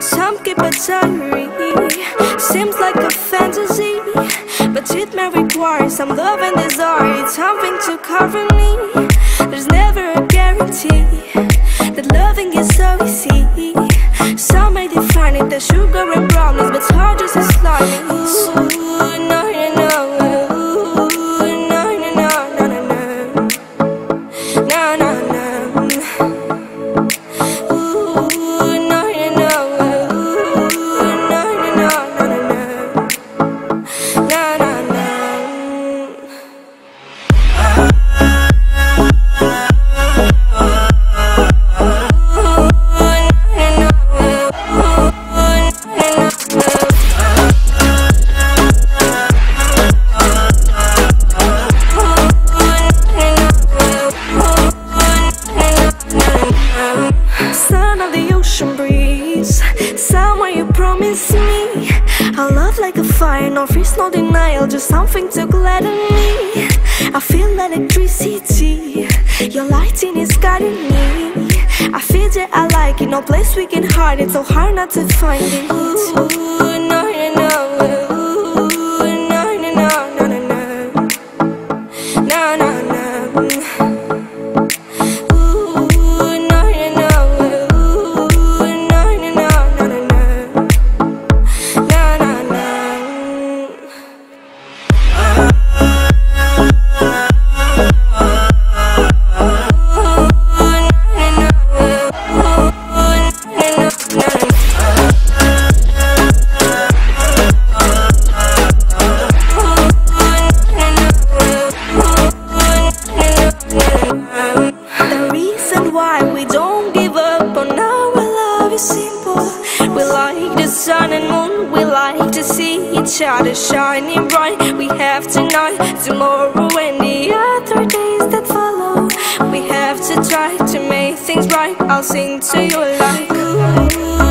Some keep a diary. Seems like a fantasy, but it may require some love and desire. It's something to cover me. There's never a guarantee promise me. A love like a fire, no fears, no denial Just something to gladden me. I feel electricity Your lighting is guiding me. I feel that I like it, no place we can hide it So hard not to find it. Ooh, why we don't give up on our love is simple. We like the sun and moon, we like to see each other shining bright. We have tonight, tomorrow, and the other days that follow. We have to try to make things right. I'll sing to you like. Ooh,